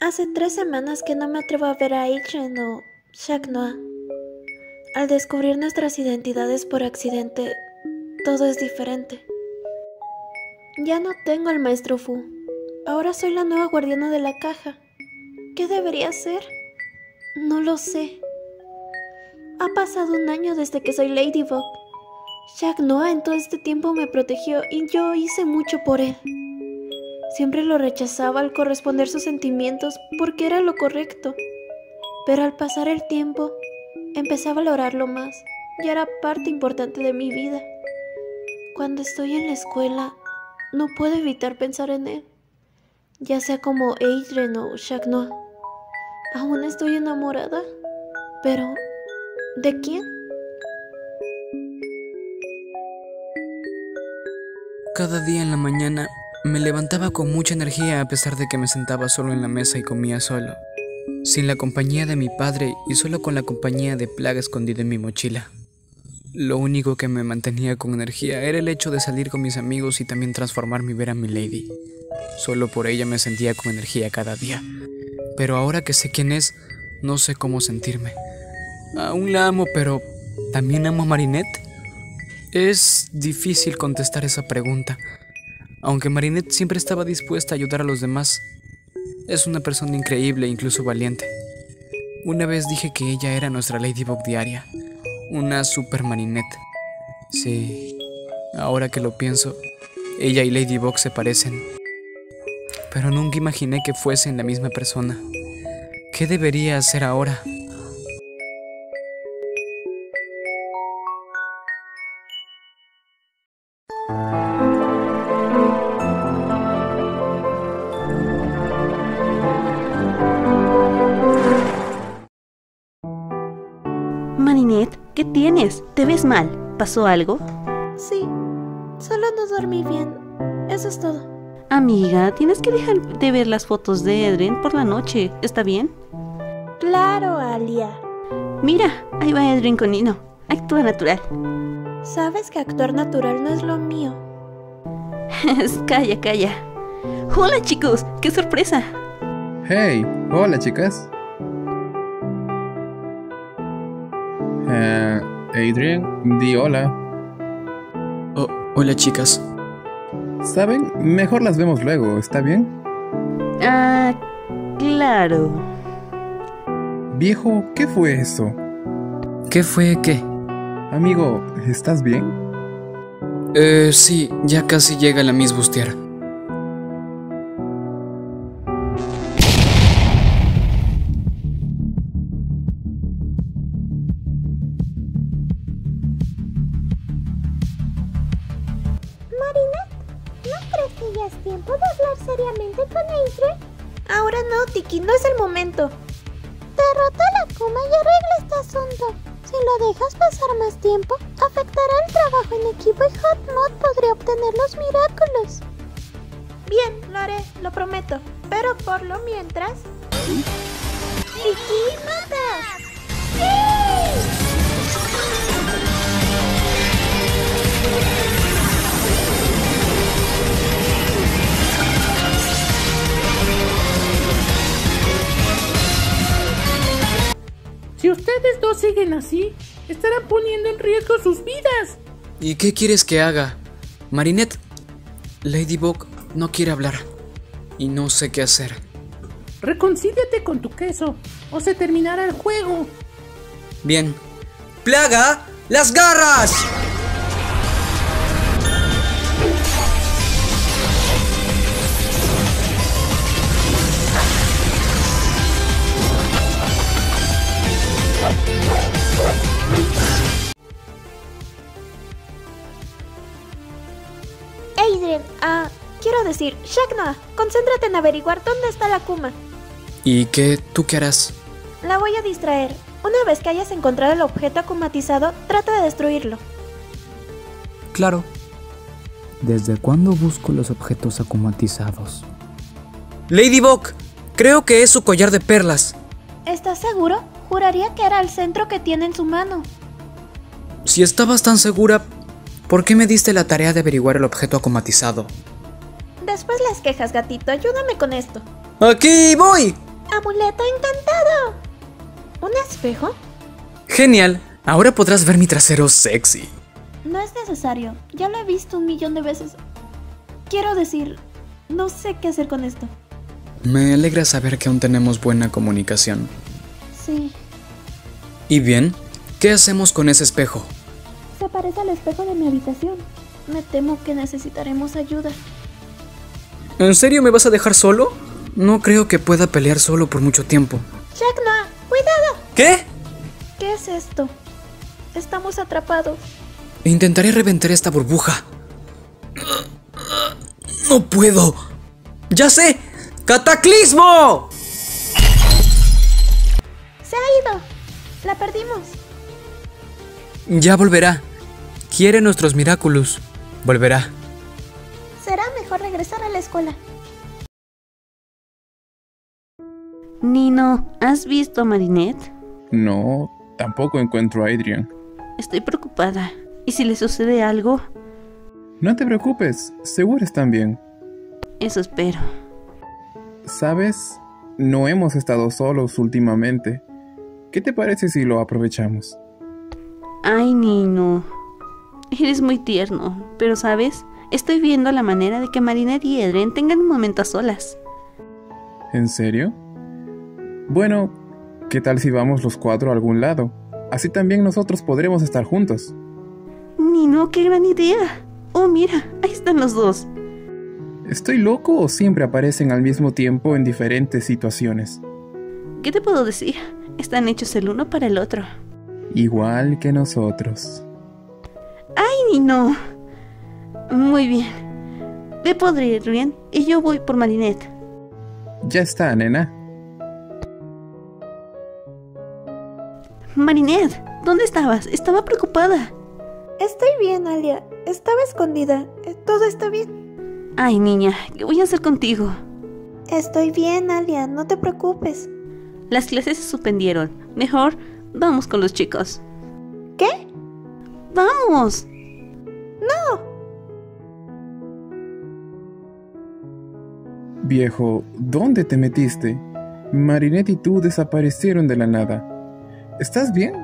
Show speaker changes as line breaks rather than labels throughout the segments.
Hace tres semanas que no me atrevo a ver a Adrien o Noir. Al descubrir nuestras identidades por accidente, todo es diferente. Ya no tengo al maestro Fu. Ahora soy la nueva guardiana de la caja. ¿Qué debería hacer? No lo sé. Ha pasado un año desde que soy Ladybug. Jack Noah en todo este tiempo me protegió y yo hice mucho por él. Siempre lo rechazaba al corresponder sus sentimientos porque era lo correcto. Pero al pasar el tiempo, empecé a valorarlo más y era parte importante de mi vida. Cuando estoy en la escuela, no puedo evitar pensar en él, ya sea como Adrien o Noah. Aún estoy enamorada, pero ¿De quién?
Cada día en la mañana me levantaba con mucha energía a pesar de que me sentaba solo en la mesa y comía solo, sin la compañía de mi padre y solo con la compañía de plaga escondida en mi mochila. Lo único que me mantenía con energía era el hecho de salir con mis amigos y también transformarme y ver a mi lady. Solo por ella me sentía con energía cada día. Pero ahora que sé quién es, no sé cómo sentirme. Aún la amo, pero ¿también amo a Marinette? Es difícil contestar esa pregunta. Aunque Marinette siempre estaba dispuesta a ayudar a los demás, es una persona increíble e incluso valiente. Una vez dije que ella era nuestra Ladybug diaria, una super Marinette. Sí, ahora que lo pienso, ella y Ladybug se parecen. Pero nunca imaginé que fuesen la misma persona. ¿Qué debería hacer ahora?
Ves mal? ¿Pasó algo?
Sí, solo no dormí bien. Eso es todo.
Amiga, tienes que dejar de ver las fotos de Edren por la noche, ¿está bien?
Claro, Alia.
Mira, ahí va Edren con Nino. Actúa natural.
Sabes que actuar natural no es lo mío.
calla, calla. Hola chicos, qué sorpresa.
Hey, hola chicas. Eh, Adrian, di hola.
Oh, hola chicas.
¿Saben? Mejor las vemos luego, ¿está bien?
Ah, claro.
Viejo, ¿qué fue eso?
¿Qué fue qué?
Amigo, ¿estás bien?
Eh, sí, ya casi llega la Miss Bustear.
Lo
haré, lo prometo. Pero por lo mientras...
¡Tiki mata!
Si ustedes dos siguen así, estarán poniendo en riesgo sus vidas.
¿Y qué quieres que haga? Marinette, Ladybug no quiere hablar. Y no sé qué hacer.
Reconcíliate con tu queso, o se terminará el juego.
Bien. ¡Plaga! ¡Las garras!
Quiero decir, Shakna, concéntrate en averiguar dónde está la Kuma.
¿Y qué? ¿Tú qué harás?
La voy a distraer. Una vez que hayas encontrado el objeto akumatizado, trata de destruirlo.
Claro. ¿Desde cuándo busco los objetos acumatizados?
Ladybug, creo que es su collar de perlas.
¿Estás seguro? Juraría que era el centro que tiene en su mano.
Si estabas tan segura, ¿por qué me diste la tarea de averiguar el objeto acomatizado?
Después las quejas, gatito. Ayúdame con esto.
¡Aquí voy!
¡Amuleto encantado!
¿Un espejo?
Genial. Ahora podrás ver mi trasero sexy.
No es necesario. Ya lo he visto un millón de veces. Quiero decir, no sé qué hacer con esto.
Me alegra saber que aún tenemos buena comunicación.
Sí,
¿Y bien? ¿Qué hacemos con ese espejo?
se parece al espejo de mi habitación. Me temo que necesitaremos ayuda.
¿En serio me vas a dejar solo? No creo que pueda pelear solo por mucho tiempo.
Jack Noah, cuidado.
¿Qué?
¿Qué es esto? Estamos atrapados.
Intentaré reventar esta burbuja. No puedo. ¡Ya sé! ¡Cataclismo!
Se ha ido. La perdimos.
Ya volverá. Quiere nuestros Miraculous. Volverá.
Mejor regresar a la escuela.
Nino, ¿has visto a Marinette?
No, tampoco encuentro a Adrian.
Estoy preocupada. ¿Y si le sucede algo?
No te preocupes, seguro están bien.
Eso espero.
¿Sabes? No hemos estado solos últimamente. ¿Qué te parece si lo aprovechamos?
Ay, Nino. Eres muy tierno, pero sabes, estoy viendo la manera de que Marinette y Edren tengan un momento a solas.
¿En serio? Bueno, ¿qué tal si vamos los cuatro a algún lado? Así también nosotros podremos estar juntos.
Nino, qué gran idea. Oh, mira, ahí están los dos.
¿Estoy loco o siempre aparecen al mismo tiempo en diferentes situaciones?
¿Qué te puedo decir? Están hechos el uno para el otro.
Igual que nosotros.
¡Ay, Nino! Muy bien. Ve por Adrien y yo voy por Marinette.
Ya está, nena.
Marinette, ¿dónde estabas? Estaba preocupada.
Estoy bien, Alia. Estaba escondida. Eh, Todo está bien.
Ay, niña, ¿qué voy a hacer contigo?
Estoy bien, Alia. No te preocupes.
Las clases se suspendieron. Mejor, vamos con los chicos.
¿Qué?
¡Vamos!
Viejo, ¿dónde te metiste? Marinette y tú desaparecieron de la nada. ¿Estás bien?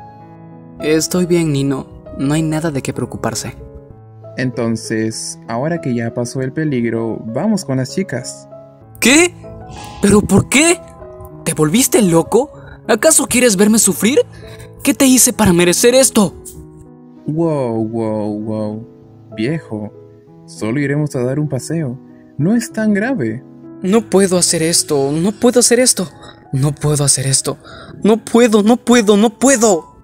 Estoy bien, Nino. No hay nada de qué preocuparse.
Entonces, ahora que ya pasó el peligro, vamos con las chicas.
¿Qué? ¿Pero por qué? ¿Te volviste loco? ¿Acaso quieres verme sufrir? ¿Qué te hice para merecer esto?
Wow, wow, wow. Viejo, solo iremos a dar un paseo. No es tan grave.
No puedo hacer esto, no puedo hacer esto, no puedo hacer esto, no puedo, no puedo, no puedo.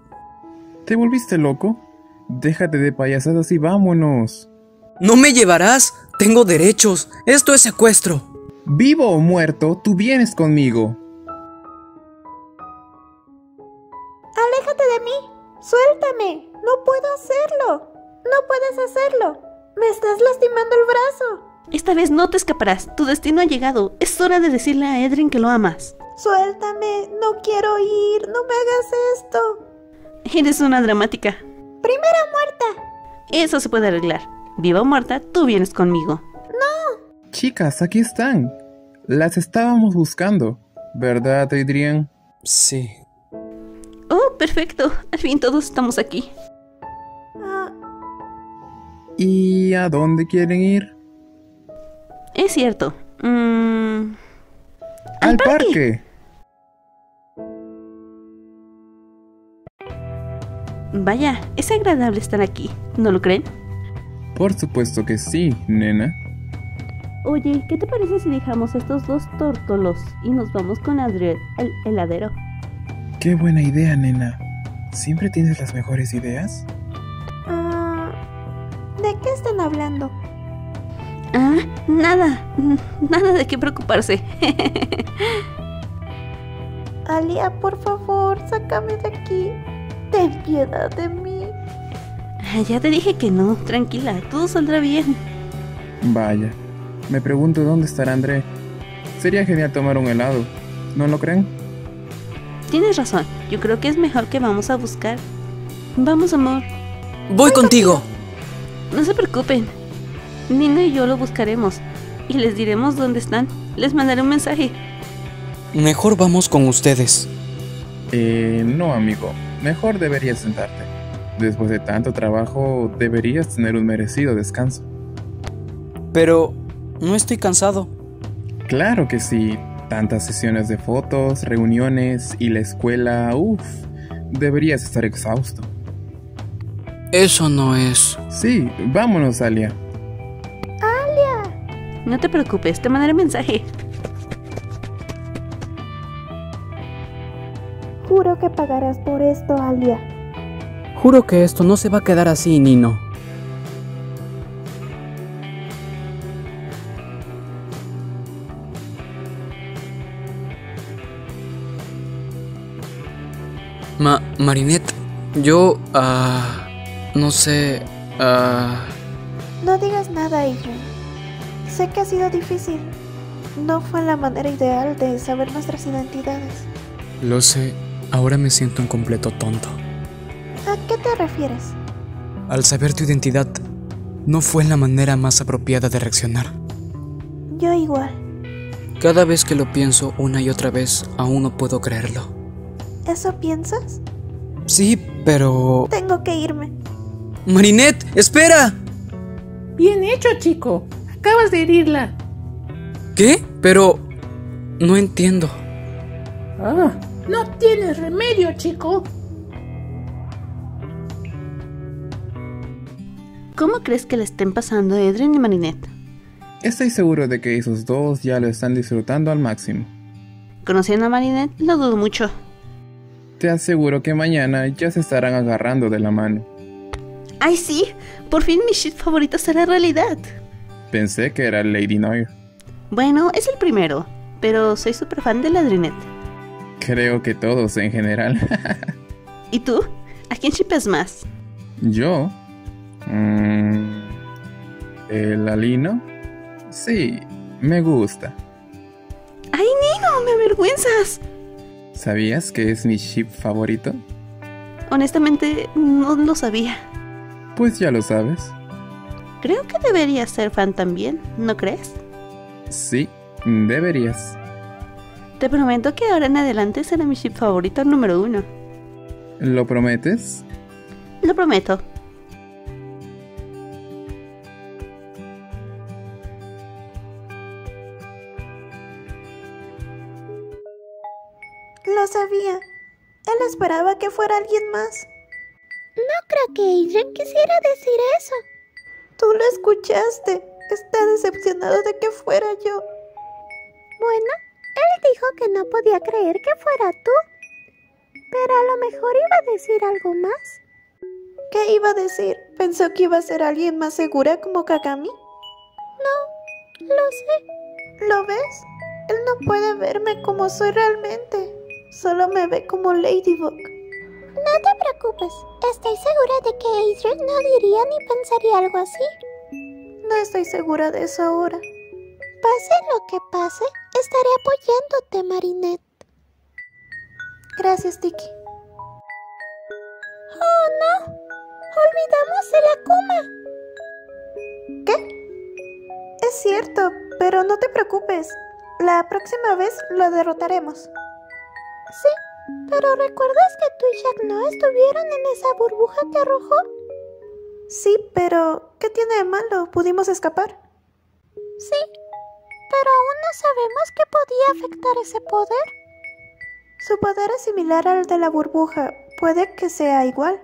¿Te volviste loco? Déjate de payasadas y vámonos.
No me llevarás, tengo derechos, esto es secuestro.
Vivo o muerto, tú vienes conmigo.
Aléjate de mí. Suéltame. No puedo hacerlo. No puedes hacerlo. Me estás lastimando el brazo.
Esta vez no te escaparás. Tu destino ha llegado. Es hora de decirle a Edrin que lo amas.
Suéltame. No quiero ir. No me hagas esto.
Eres una dramática.
Primera muerta.
Eso se puede arreglar. Viva o muerta, tú vienes conmigo.
Chicas, aquí están. Las estábamos buscando. ¿Verdad, Adrián?
Sí.
Oh, perfecto. Al fin todos estamos aquí.
Ah,
¿Y a dónde quieren ir?
Es cierto. Mm,
Al parque.
Vaya, es agradable estar aquí. ¿No lo creen?
Por supuesto que sí, nena.
Oye, ¿qué te parece si dejamos estos dos tórtolos y nos vamos con Adriel, el heladero?
Qué buena idea, nena. ¿Siempre tienes las mejores ideas?
ah, ¿De qué están hablando?
Ah, nada. Nada de qué preocuparse.
Alia, por favor, sácame de aquí. Ten piedad de mí.
Ah, ya te dije que no. Tranquila, todo saldrá bien.
Vaya. Me pregunto dónde estará André. Sería genial tomar un helado. ¿No lo creen?
Tienes razón. Yo creo que es mejor que vamos a buscar. Vamos, amor.
Voy contigo.
No se preocupen. Nino y yo lo buscaremos. Y les diremos dónde están. Les mandaré un mensaje.
Mejor vamos con ustedes.
Eh, no, amigo. Mejor deberías sentarte. Después de tanto trabajo, deberías tener un merecido descanso.
Pero no estoy cansado.
Claro que sí. Tantas sesiones de fotos, reuniones y la escuela, uff, deberías estar exhausto.
Eso no es.
Sí, vámonos, Alia.
No te preocupes, te mandaré mensaje.
Juro que pagarás por esto, Alia.
Juro que esto no se va a quedar así, Nino.
Ma Marinette, yo... ah, no sé... ah,
No digas nada, Adrian. Sé que ha sido difícil. No fue la manera ideal de saber nuestras identidades.
lo sé. Ahora me siento un completo tonto.
¿A qué te refieres?
Al saber tu identidad, no fue la manera más apropiada de reaccionar.
Yo igual.
Cada vez que lo pienso una y otra vez, aún no puedo creerlo.
¿Eso piensas?
Sí, pero...
Tengo que irme.
Marinette, espera.
Bien hecho, chico. Acabas de herirla.
¿Qué? Pero... No entiendo.
Ah, no tienes remedio, chico.
¿Cómo crees que le estén pasando Edren y Marinette?
Estoy seguro de que esos dos ya lo están disfrutando al máximo.
Conociendo a Marinette, lo dudo mucho.
Te aseguro que mañana ya se estarán agarrando de la mano.
¡Ay, sí! Por fin mi shit favorito será realidad.
Pensé que era Lady Noir.
Bueno, es el primero, pero soy súper fan de la Adrinette.
Creo que todos en general.
¿Y tú? ¿A quién shippes más?
Yo. Mm, ¿El Alino? Sí, me gusta.
¡Ay, Nino! ¡Me avergüenzas!
¿Sabías que es mi ship favorito?
Honestamente, no lo sabía.
Pues ya lo sabes.
Creo que deberías ser fan también, ¿no crees?
Sí, deberías.
Te prometo que ahora en adelante será mi ship favorito número uno.
¿Lo prometes?
Lo prometo.
Lo sabía. Él esperaba que fuera alguien más.
No creo que Adrian quisiera decir eso.
Tú lo escuchaste. Está decepcionado de que fuera yo.
Bueno, él dijo que no podía creer que fuera tú. Pero a lo mejor iba a decir algo más.
¿Qué iba a decir? ¿Pensó que iba a ser alguien más segura como Kagami?
No, lo sé.
¿Lo ves? Él no puede verme como soy realmente. Solo me ve como Ladybug.
No te preocupes. Estoy segura de que Adrian no diría ni pensaría algo así.
No estoy segura de eso ahora.
Pase lo que pase, estaré apoyándote, Marinette.
Gracias, Tiki.
Oh, no. Olvidamos el Akuma.
¿Qué? Es cierto, pero no te preocupes. La próxima vez lo derrotaremos.
Sí, pero ¿recuerdas que tú y Jack no estuvieron en esa burbuja que arrojó?
Sí, pero ¿qué tiene de malo? ¿Pudimos escapar?
Sí, pero aún no sabemos qué podía afectar ese poder.
Su poder es similar al de la burbuja. Puede que sea igual.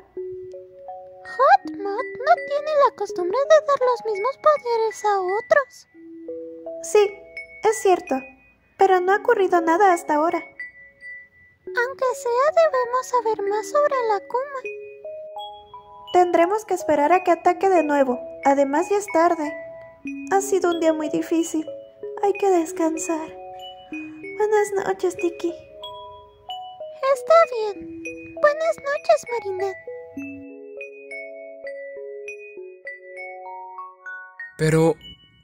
Hotmod no tiene la costumbre de dar los mismos poderes a otros.
Sí, es cierto. Pero no ha ocurrido nada hasta ahora.
Aunque sea, debemos saber más sobre la Akuma.
Tendremos que esperar a que ataque de nuevo. Además, ya es tarde. Ha sido un día muy difícil. Hay que descansar. Buenas noches, Tiki.
Está bien. Buenas noches, Marinette.
Pero...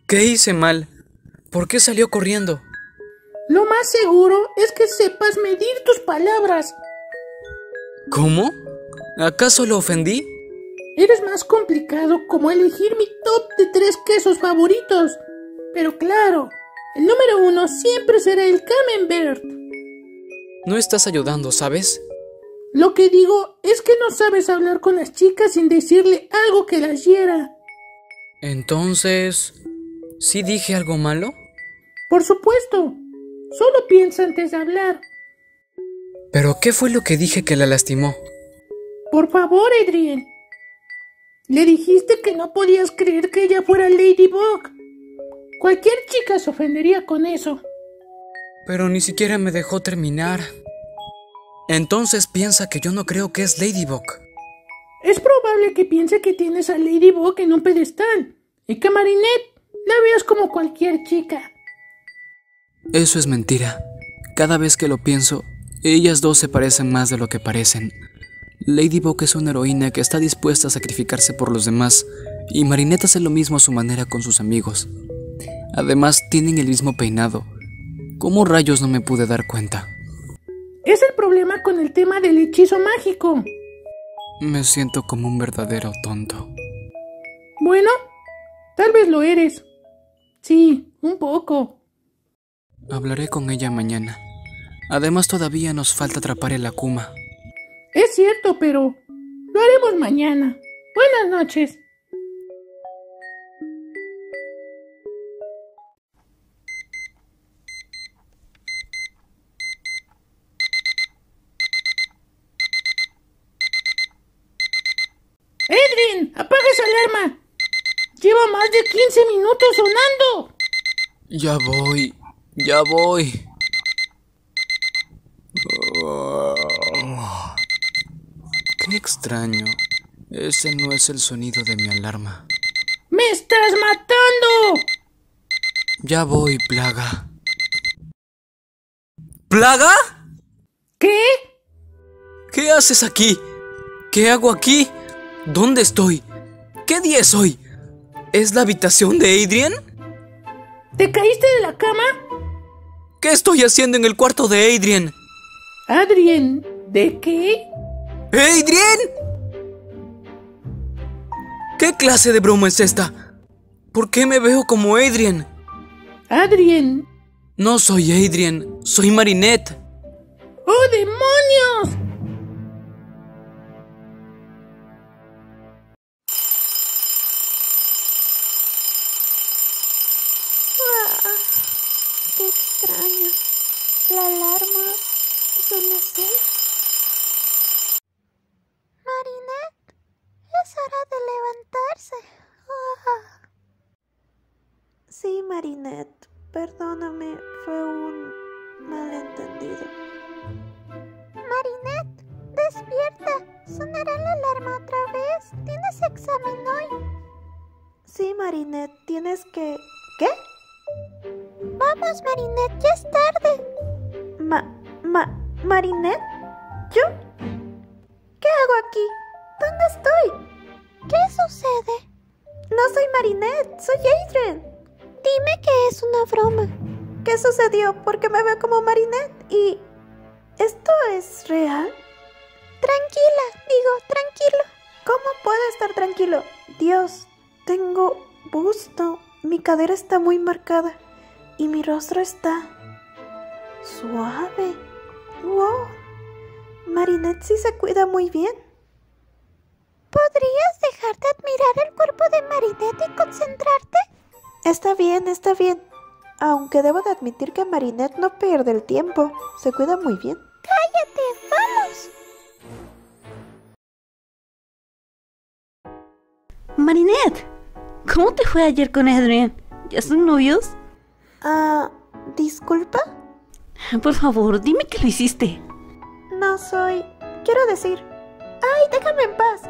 ¿Qué hice mal? ¿Por qué salió corriendo?
Lo más seguro es que sepas medir tus palabras.
¿Cómo? ¿Acaso lo ofendí?
Eres más complicado como elegir mi top de tres quesos favoritos. Pero claro, el número uno siempre será el Camembert.
No estás ayudando, ¿sabes?
Lo que digo es que no sabes hablar con las chicas sin decirle algo que las hiera.
Entonces... ¿Sí dije algo malo?
Por supuesto. Solo piensa antes de hablar.
¿Pero qué fue lo que dije que la lastimó?
Por favor, Adrien. Le dijiste que no podías creer que ella fuera Ladybug. Cualquier chica se ofendería con eso.
Pero ni siquiera me dejó terminar. Entonces piensa que yo no creo que es Ladybug.
Es probable que piense que tienes a Ladybug en un pedestal y que Marinette la veas como cualquier chica.
Eso es mentira. Cada vez que lo pienso, ellas dos se parecen más de lo que parecen. Ladybug es una heroína que está dispuesta a sacrificarse por los demás, y Marinette hace lo mismo a su manera con sus amigos. Además, tienen el mismo peinado. ¿Cómo rayos no me pude dar cuenta?
Es el problema con el tema del hechizo mágico.
Me siento como un verdadero tonto.
Bueno, tal vez lo eres. Sí, un poco.
Hablaré con ella mañana. Además, todavía nos falta atrapar el Akuma.
Es cierto, pero lo haremos mañana. Buenas noches. Edwin, apaga esa alarma. Lleva más de 15 minutos sonando.
Ya voy, ya voy. Qué extraño. Ese no es el sonido de mi alarma.
¡Me estás matando!
Ya voy, plaga. ¿Plaga?
¿Qué?
¿Qué haces aquí? ¿Qué hago aquí? ¿Dónde estoy? ¿Qué día es hoy? ¿Es la habitación de Adrian?
¿Te caíste de la cama?
¿Qué estoy haciendo en el cuarto de Adrian?
Adrien, ¿de qué?
¡Adrian! ¿Qué clase de broma es esta? ¿Por qué me veo como Adrian?
Adrien.
No soy Adrian, soy Marinette.
¡Oh, demonios!
Sí, Marinette, perdóname, fue un malentendido.
Marinette, despierta. Sonará la alarma otra vez. Tienes examen hoy.
Sí, Marinette, tienes que... ¿Qué?
Vamos, Marinette, ya es tarde.
Ma... Ma... Marinette? ¿Yo? ¿Qué hago aquí? ¿Dónde estoy?
¿Qué sucede?
No soy Marinette, soy Adrian.
Dime que es una broma.
¿Qué sucedió? Porque me veo como Marinette y... ¿Esto es real?
Tranquila, digo, tranquilo.
¿Cómo puedo estar tranquilo? Dios, tengo busto. Mi cadera está muy marcada y mi rostro está suave. Wow. Marinette sí se cuida muy bien.
¿Podrías dejar de admirar el cuerpo de Marinette y concentrarte?
Está bien, está bien. Aunque debo de admitir que Marinette no pierde el tiempo. Se cuida muy bien.
¡Cállate! ¡Vamos!
Marinette, ¿cómo te fue ayer con Adrian? ¿Ya son novios?
Ah, ¿disculpa?
Por favor, dime que lo hiciste.
No soy... Quiero decir... ¡Ay, déjame en paz!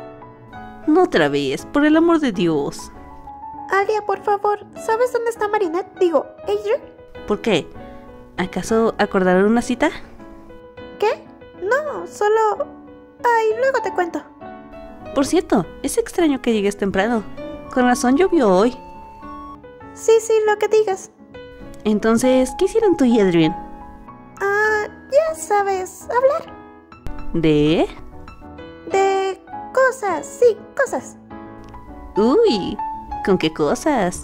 No otra vez, por el amor de Dios.
Alia, por favor, ¿sabes dónde está Marinette? Digo, Adrian.
¿Por qué? ¿Acaso acordaron una cita?
¿Qué? No, solo... Ay, luego te cuento.
Por cierto, es extraño que llegues temprano. Con razón llovió hoy.
Sí, sí, lo que digas.
Entonces, ¿qué hicieron tú y Adrian?
Ah, ya sabes, hablar.
¿De?
De cosas, sí, cosas.
Uy, ¿con qué cosas?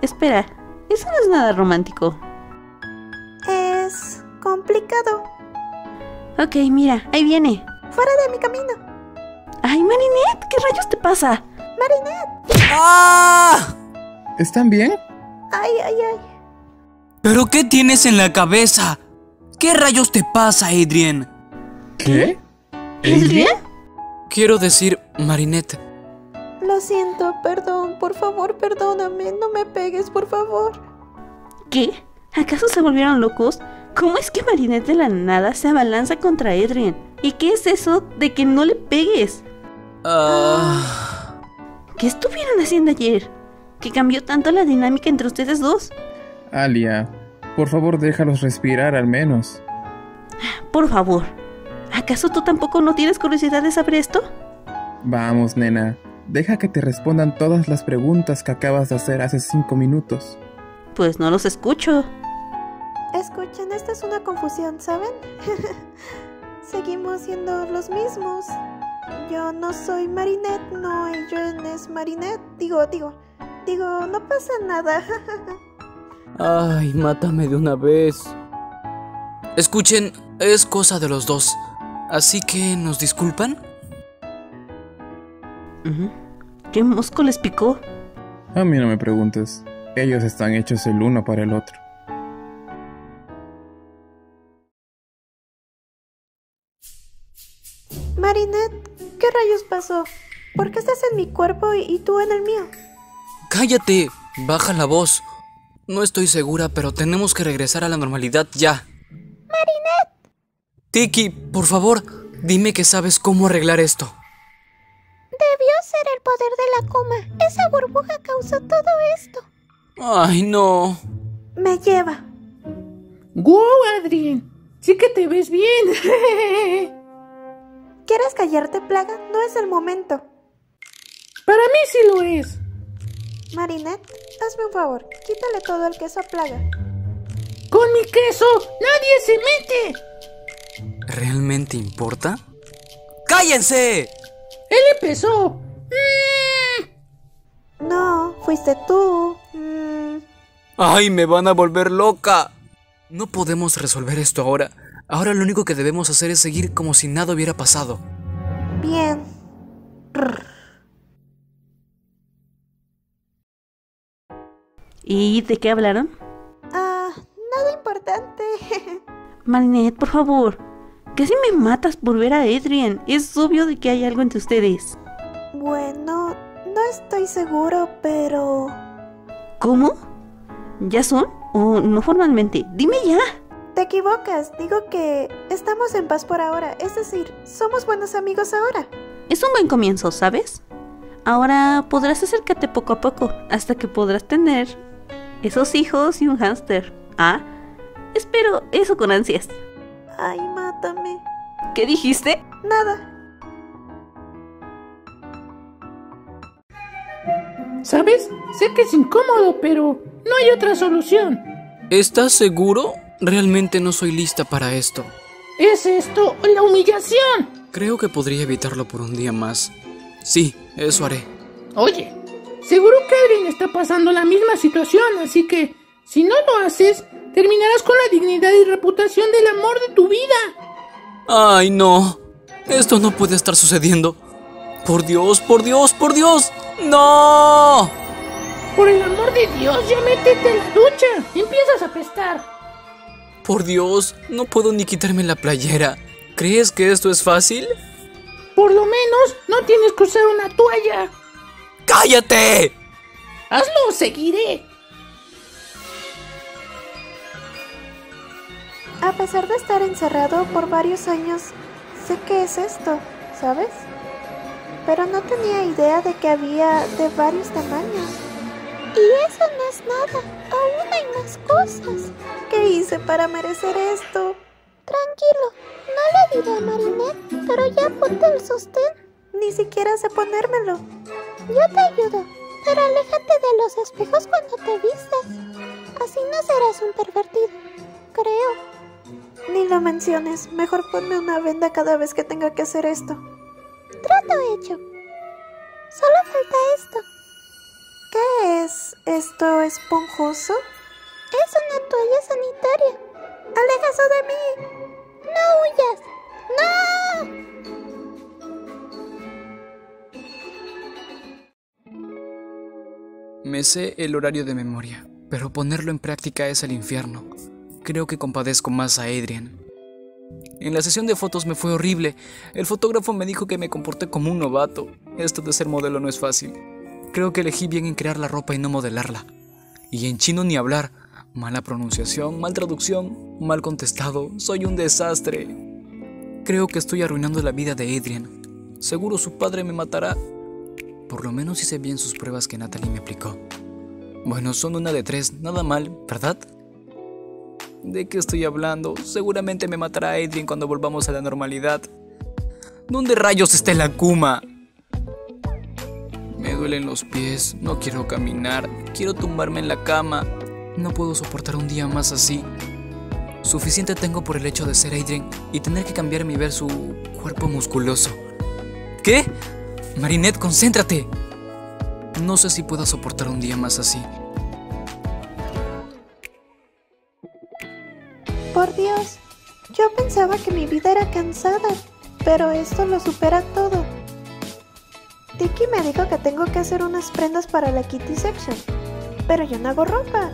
Espera, eso no es nada romántico.
Es complicado.
Ok, mira, ahí viene.
¡Fuera de mi camino!
¡Ay, Marinette! ¿Qué rayos te pasa?
¡Marinette!
¡Ah!
¿Están bien?
¡Ay, ay, ay!
¿Pero qué tienes en la cabeza? ¿Qué rayos te pasa, Adrien?
¿Qué?
¿Adrien?
Quiero decir, Marinette.
Lo siento, perdón, por favor, perdóname, no me pegues, por favor.
¿Qué? ¿Acaso se volvieron locos? ¿Cómo es que Marinette de la nada se abalanza contra Adrien? ¿Y qué es eso de que no le pegues?
Ah.
¿Qué estuvieron haciendo ayer? ¿Que cambió tanto la dinámica entre ustedes dos?
Alia, por favor déjalos respirar al menos.
Por favor. ¿Acaso tú tampoco no tienes curiosidad de saber esto?
Vamos, nena. Deja que te respondan todas las preguntas que acabas de hacer hace cinco minutos.
Pues no los escucho.
Escuchen, esta es una confusión, ¿saben? Seguimos siendo los mismos. Yo no soy Marinette, no, Adrian es Marinette. Digo, digo, digo, no pasa nada.
Ay, mátame de una vez.
Escuchen, es cosa de los dos. Así que, ¿nos disculpan?
Ujú. ¿Qué mosco les picó?
A mí no me preguntes. Ellos están hechos el uno para el otro.
Marinette, ¿qué rayos pasó? ¿Por qué estás en mi cuerpo y, y tú en el mío?
Cállate, baja la voz. No estoy segura, pero tenemos que regresar a la normalidad ya.
Marinette,
Tiki, por favor, dime que sabes cómo arreglar esto.
Debió ser el poder de la coma. Esa burbuja causó todo esto.
Ay, no.
Me lleva.
¡Wow, Adrien! Sí que te ves bien.
¿Quieres callarte, plaga? No es el momento.
Para mí sí lo es.
Marinette, hazme un favor. Quítale todo el queso a plaga.
Con mi queso nadie se mete.
¿Realmente importa? ¡Cállense!
Él empezó. Mm,
No, fuiste tú. Mm,
¡Ay, me van a volver loca! No podemos resolver esto ahora. Ahora lo único que debemos hacer es seguir como si nada hubiera pasado.
bien.
¿Y de qué hablaron?
Ah, nada importante.
Marinette, por favor. Casi me matas por ver a Adrien. Es obvio de que hay algo entre ustedes.
bueno, no estoy seguro, pero...
¿Cómo? ¿Ya son? ¿O no formalmente? Dime ya.
Te equivocas. Digo que estamos en paz por ahora. Es decir, somos buenos amigos ahora.
Es un buen comienzo, ¿sabes? Ahora podrás acercarte poco a poco hasta que podrás tener esos hijos y un hámster. Ah, espero eso con ansias.
Ay, mátame.
¿Qué dijiste?
Nada.
¿Sabes? Sé que es incómodo, pero no hay otra solución.
¿Estás seguro? Realmente no soy lista para esto.
¿Es esto la humillación?
Creo que podría evitarlo por un día más. Sí, eso haré.
Oye, seguro que Adrien está pasando la misma situación, así que si no lo haces, terminarás con la dignidad y reputación del amor de tu vida.
¡Ay, no! Esto no puede estar sucediendo. Por Dios, por Dios, por Dios. ¡No!
Por el amor de Dios, ya métete en la ducha. Empiezas a apestar.
Por Dios, no puedo ni quitarme la playera. ¿Crees que esto es fácil?
Por lo menos no tienes que usar una toalla.
¡Cállate!
Hazlo, seguiré.
A pesar de estar encerrado por varios años, sé qué es esto, ¿sabes? Pero no tenía idea de que había de varios tamaños.
Y eso no es nada. Aún hay más cosas.
¿Qué hice para merecer esto?
Tranquilo, no le diré a Marinette, pero ya ponte el sostén.
Ni siquiera sé ponérmelo.
Yo te ayudo, pero aléjate de los espejos cuando te vistes. Así no serás un pervertido. Creo.
Ni lo menciones. Mejor ponme una venda cada vez que tenga que hacer esto.
Trato hecho. Solo falta esto.
¿Qué es esto esponjoso?
Es una toalla sanitaria.
¡Aleja eso de mí!
No huyas.
Me sé el horario de memoria, pero ponerlo en práctica es el infierno. Creo que compadezco más a Adrian. En la sesión de fotos me fue horrible. El fotógrafo me dijo que me comporté como un novato. Esto de ser modelo no es fácil. Creo que elegí bien en crear la ropa y no modelarla. Y en chino ni hablar. Mala pronunciación, mal traducción, mal contestado. Soy un desastre. Creo que estoy arruinando la vida de Adrian. Seguro su padre me matará. Por lo menos hice bien sus pruebas que Natalie me aplicó. Bueno, son una de tres, nada mal, ¿verdad? ¿De qué estoy hablando? Seguramente me matará Adrian cuando volvamos a la normalidad. ¿Dónde rayos está la Kuma? Me duelen los pies, no quiero caminar, quiero tumbarme en la cama. No puedo soportar un día más así. Suficiente tengo por el hecho de ser Adrian y tener que cambiarme y ver su cuerpo musculoso. ¿Qué? Marinette, concéntrate. No sé si pueda soportar un día más así.
Por Dios, yo pensaba que mi vida era cansada, pero esto lo supera todo. Tiki me dijo que tengo que hacer unas prendas para la Kitty Section, pero yo no hago ropa.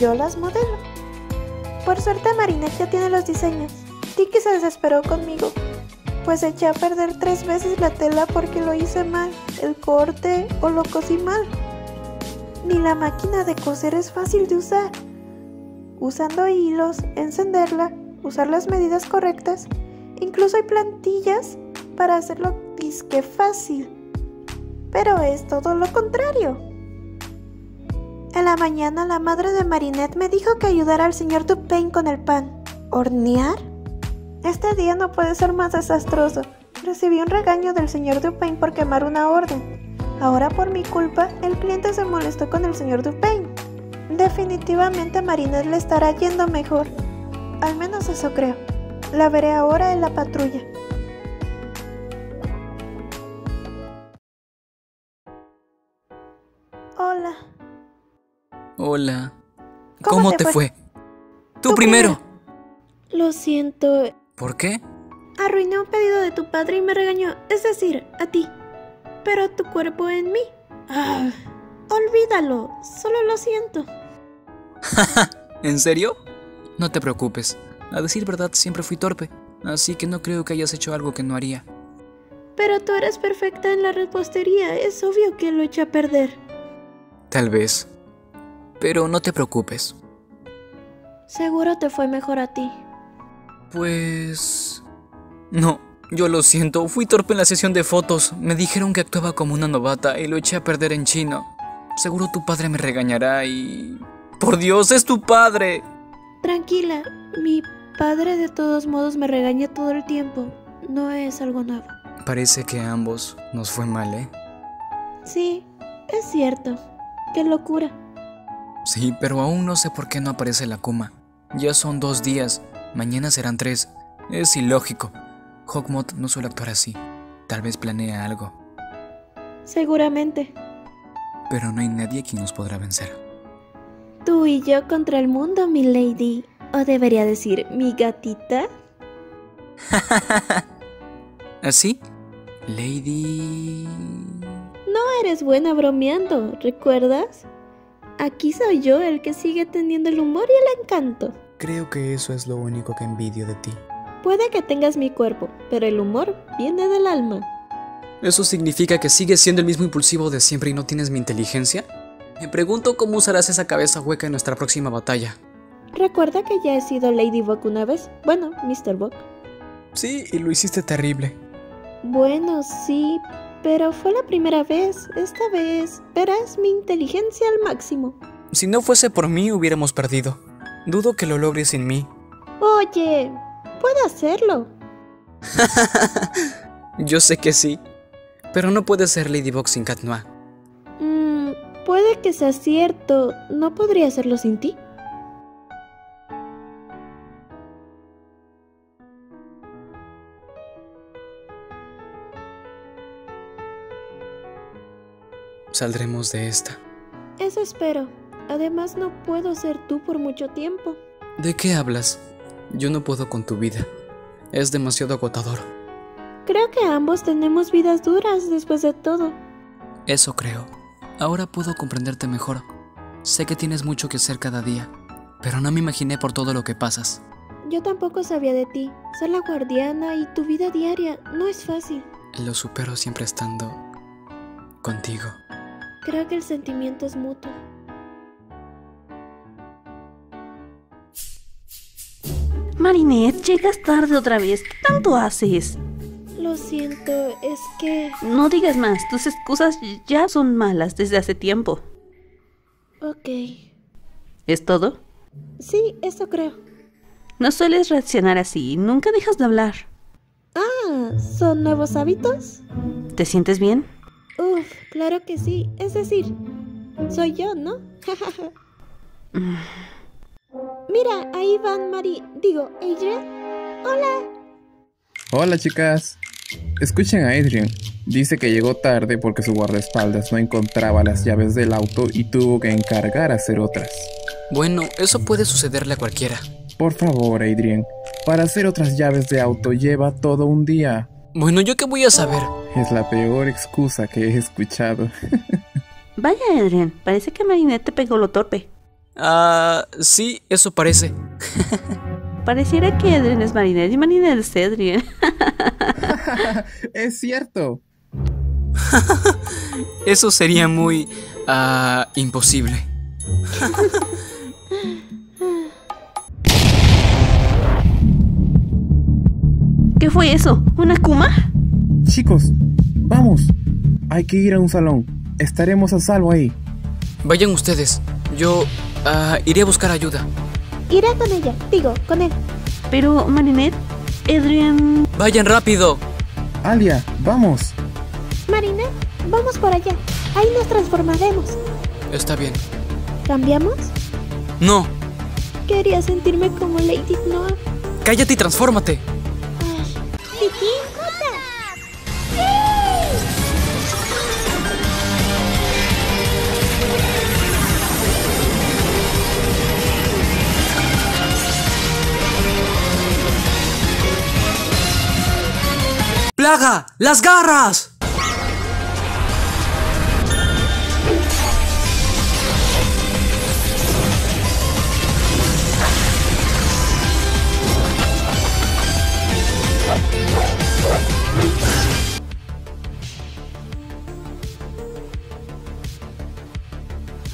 Yo las modelo. Por suerte Marinette ya tiene los diseños. Tiki se desesperó conmigo, pues eché a perder tres veces la tela porque lo hice mal, el corte o lo cosí mal. Ni la máquina de coser es fácil de usar usando hilos, encenderla, usar las medidas correctas. Incluso hay plantillas para hacerlo disque fácil. Pero es todo lo contrario. En la mañana la madre de Marinette me dijo que ayudara al señor Dupin con el pan. ¿Hornear? Este día no puede ser más desastroso. Recibí un regaño del señor Dupin por quemar una orden. Ahora por mi culpa, el cliente se molestó con el señor Dupin. Definitivamente a Marinette le estará yendo mejor. Al menos eso creo. La veré ahora en la patrulla. Hola.
Hola. ¿Cómo, te, fue? Tú, primero.
Lo siento.
¿Por qué?
Arruiné un pedido de tu padre y me regañó, es decir, a ti. Pero tu cuerpo en mí. Ah, olvídalo, solo lo siento.
¿En serio? No te preocupes. A decir verdad, siempre fui torpe, así que no creo que hayas hecho algo que no haría.
Pero tú eres perfecta en la repostería, es obvio que lo eché a perder.
Tal vez. Pero no te preocupes.
Seguro te fue mejor a ti.
Pues... No, yo lo siento, fui torpe en la sesión de fotos. Me dijeron que actuaba como una novata y lo eché a perder en chino. Seguro tu padre me regañará y... Por Dios, es tu padre.
Tranquila, mi padre de todos modos me regaña todo el tiempo. No es algo nuevo.
Parece que a ambos nos fue mal, ¿eh?
Sí, es cierto. Qué locura.
Sí, pero aún no sé por qué no aparece la Kuma. Ya son dos días, mañana serán tres. Es ilógico. Hawkmoth no suele actuar así. Tal vez planea algo.
Seguramente.
Pero no hay nadie quien nos podrá vencer.
Tú y yo contra el mundo, mi lady. O debería decir, mi gatita.
¿Así? Lady...
No eres buena bromeando, ¿recuerdas? Aquí soy yo el que sigue teniendo el humor y el encanto.
Creo que eso es lo único que envidio de ti.
Puede que tengas mi cuerpo, pero el humor viene del alma.
¿Eso significa que sigues siendo el mismo impulsivo de siempre y no tienes mi inteligencia? Me pregunto cómo usarás esa cabeza hueca en nuestra próxima batalla.
Recuerda que ya he sido Ladybug una vez. Bueno, Mr. Bug.
Sí, y lo hiciste terrible.
Bueno, sí, pero fue la primera vez. Esta vez verás mi inteligencia al máximo.
Si no fuese por mí, hubiéramos perdido. Dudo que lo logres sin mí.
Oye, puedo hacerlo.
Yo sé que sí, pero no puede ser Ladybug sin Cat
Puede que sea cierto, ¿no podría hacerlo sin ti?
Saldremos de esta.
Eso espero. Además no puedo ser tú por mucho tiempo.
¿De qué hablas? Yo no puedo con tu vida. Es demasiado agotador.
Creo que ambos tenemos vidas duras después de todo.
Eso creo. Ahora puedo comprenderte mejor. Sé que tienes mucho que hacer cada día, pero no me imaginé por todo lo que pasas.
Yo tampoco sabía de ti. Ser la guardiana y tu vida diaria no es fácil.
Lo supero siempre estando contigo.
Creo que el sentimiento es mutuo.
Marinette, llegas tarde otra vez. ¿Qué tanto haces?
Lo siento, es que...
No digas más, tus excusas ya son malas desde hace tiempo.
Ok.
¿Es todo?
Sí, eso creo.
No sueles reaccionar así, nunca dejas de hablar.
Ah, ¿son nuevos hábitos?
¿Te sientes bien?
Uf, claro que sí. Es decir, soy yo, ¿no? Mira, ahí van Mari. Digo, Adrian. Hola.
Hola chicas. Escuchen a Adrian. Dice que llegó tarde porque su guardaespaldas no encontraba las llaves del auto y tuvo que encargar hacer otras.
Bueno, eso puede sucederle a cualquiera.
Por favor, Adrian. Para hacer otras llaves de auto lleva todo un día.
Bueno, ¿yo qué voy a saber?
Es la peor excusa que he escuchado.
Vaya, Adrian, parece que Marinette te pegó lo torpe.
Ah, sí, eso parece.
Pareciera que Adrian es Marinette y Marinette es Adrian.
es cierto.
Eso sería muy... ah, imposible.
¿Qué fue eso? ¿Una Kuma?
Chicos, vamos. Hay que ir a un salón. Estaremos a salvo ahí.
Vayan ustedes. Yo ah, iré a buscar ayuda.
Iré con ella. Digo, con él.
Pero, Marinette, Adrian...
Vayan rápido.
Alia, vamos.
Marinette, vamos por allá. Ahí nos transformaremos.
Está bien.
¿Cambiamos?
No,
Quería sentirme como Lady Noir.
cállate y transfórmate.
Titi,
¡Las garras!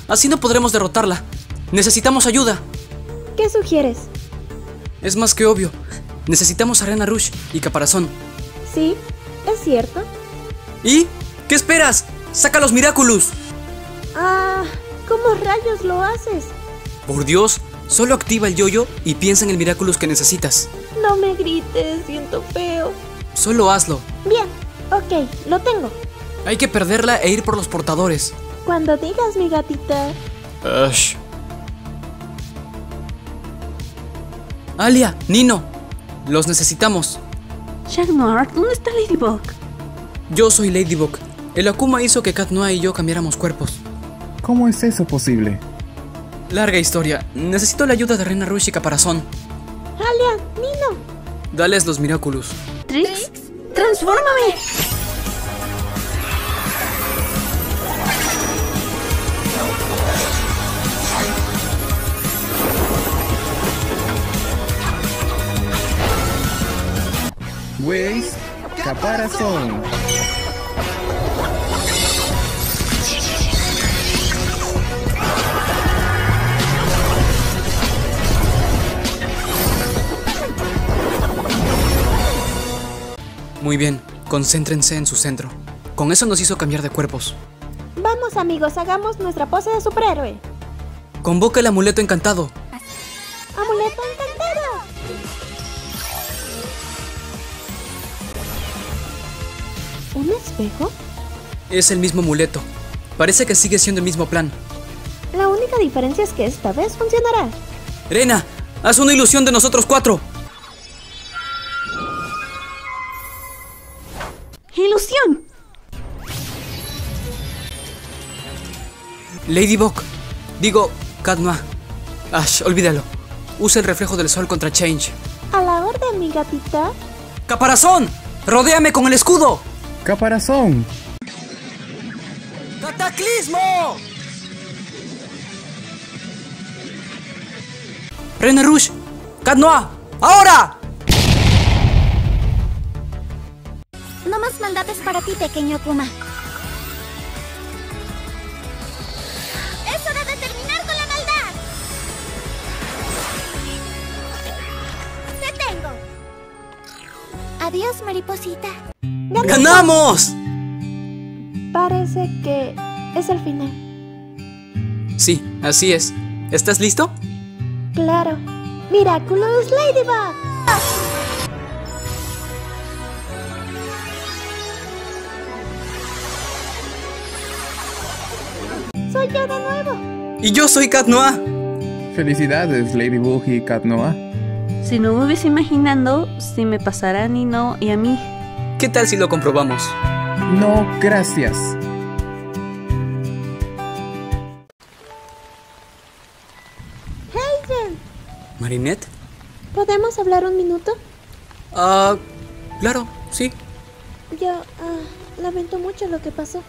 Así no podremos derrotarla. Necesitamos ayuda.
¿Qué sugieres?
Es más que obvio. Necesitamos arena Rush y caparazón.
Sí, es cierto.
¿Y? ¿Qué esperas? ¡Saca los Miraculous!
Ah, ¿cómo rayos lo haces?
Por Dios, solo activa el yoyo y piensa en el Miraculous que necesitas.
No me grites, siento feo.
Solo hazlo.
Bien, ok, lo tengo.
Hay que perderla e ir por los portadores.
Cuando digas, mi gatita.
Ush. Alia, Nino, los necesitamos.
Jack Noir, ¿dónde está Ladybug?
Yo soy Ladybug. El Akuma hizo que Kat Noir y yo cambiáramos cuerpos.
¿Cómo es eso posible?
Larga historia. Necesito la ayuda de Reina Rush y Caparazón.
Alia, Nino.
Dales los Miraculous.
Trix, transfórmame.
Waze, caparazón.
Muy bien, concéntrense en su centro. Con eso nos hizo cambiar de cuerpos.
Vamos, amigos, hagamos nuestra pose de superhéroe.
Convoca el amuleto encantado.
Amuleto espejo?
Es el mismo amuleto. Parece que sigue siendo el mismo plan.
La única diferencia es que esta vez funcionará.
Rena, haz una ilusión de nosotros cuatro.
¡Ilusión!
Ladybug. Digo, Kat Noir. Ash, olvídalo. Usa el reflejo del sol contra Change.
A la
orden, mi gatita.
¡Caparazón! ¡Rodéame con el escudo!
¡Caparazón!
¡Cataclismo! René Rouge, Cat Noir, ¡ahora!
No más maldades para ti, pequeño Kuma. ¡Es hora de terminar con la maldad! ¡Te tengo! Adiós, mariposita.
¡Ganamos!
Parece que es el final.
Sí, así es. ¿Estás listo?
Claro.
¡Miraculous Ladybug! ¡Soy yo de nuevo!
Y yo soy Cat Noir.
Felicidades, Ladybug y Cat Noah.
Si no me hubiese imaginando si me pasara a Nino y a mí.
¿Qué tal si lo comprobamos?
No, gracias.
¡Hayden!
¿Marinette?
¿Podemos hablar un minuto?
Ah, claro, sí.
Yo ah, lamento mucho lo que pasó.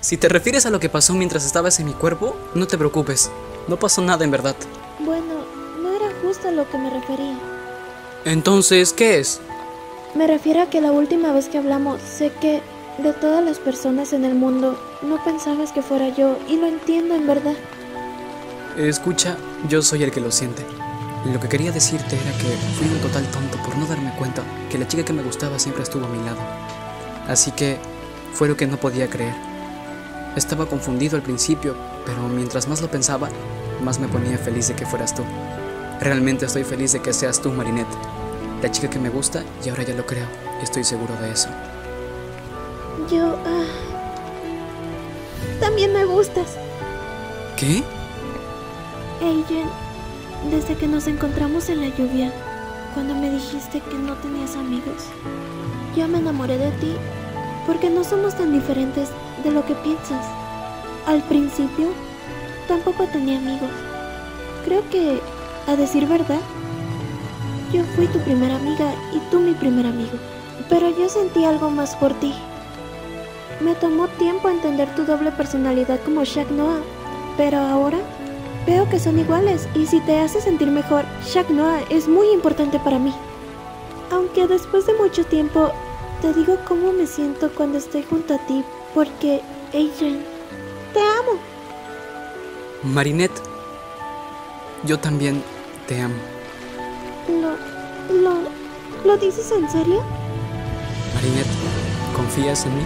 Si te refieres a lo que pasó mientras estabas en mi cuerpo, no te preocupes. No pasó nada en verdad.
Bueno, no era justo a lo que me refería.
Entonces, ¿qué es?
Me refiero a que la última vez que hablamos, sé que de todas las personas en el mundo, no pensabas que fuera yo y lo entiendo en verdad.
Escucha, yo soy el que lo siente. Lo que quería decirte era que fui un total tonto por no darme cuenta que la chica que me gustaba siempre estuvo a mi lado. Así que fue lo que no podía creer. Estaba confundido al principio, pero mientras más lo pensaba, más me ponía feliz de que fueras tú. Realmente estoy feliz de que seas tú, Marinette. La chica que me gusta y ahora ya lo creo. Estoy seguro de eso.
Yo... ah, también me gustas.
¿Qué?
Aiden, desde que nos encontramos en la lluvia, cuando me dijiste que no tenías amigos, yo me enamoré de ti porque no somos tan diferentes de lo que piensas. Al principio, tampoco tenía amigos. Creo que, a decir verdad, yo fui tu primera amiga y tú mi primer amigo. Pero yo sentí algo más por ti. Me tomó tiempo entender tu doble personalidad como Shaq Noah, pero ahora veo que son iguales y si te hace sentir mejor, Shaq Noah es muy importante para mí. Aunque después de mucho tiempo te digo cómo me siento cuando estoy junto a ti, porque, Adrian, te amo.
Marinette, yo también te amo.
¿Lo, lo, lo dices en serio?
Marinette, ¿confías en mí?